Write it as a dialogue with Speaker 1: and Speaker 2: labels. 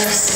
Speaker 1: Leftovers.